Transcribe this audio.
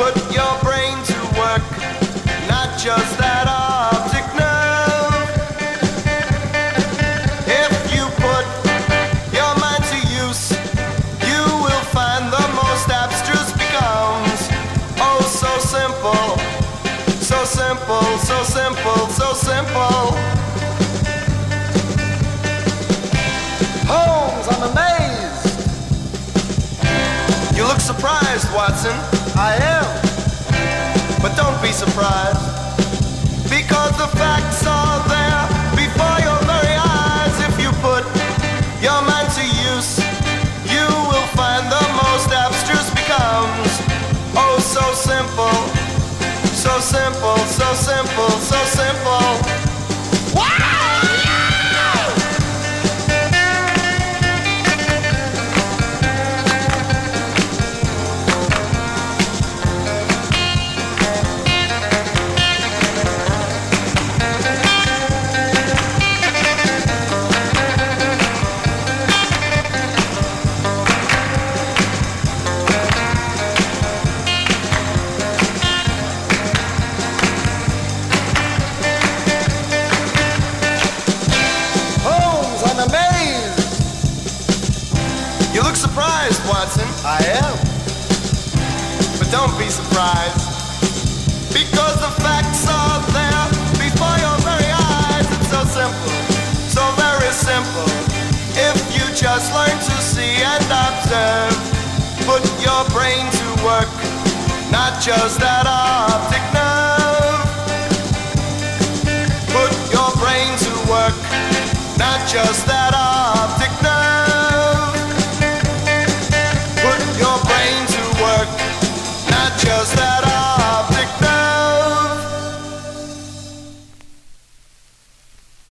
Put your brain to work, not just that optic nerve. If you put your mind to use, you will find the most abstruse becomes oh so simple, so simple, so simple, so simple. Holmes, I'm amazed. Surprised, Watson. I am. But don't be surprised. Because the facts are there before your very eyes. If you put your mind to use, you will find the most abstruse becomes oh so simple, so simple, so I'm amazed. You look surprised, Watson. I am. But don't be surprised. Because the facts are there before your very eyes. It's so simple, so very simple. If you just learn to see and observe, put your brain to work, not just that optic nerve. Just that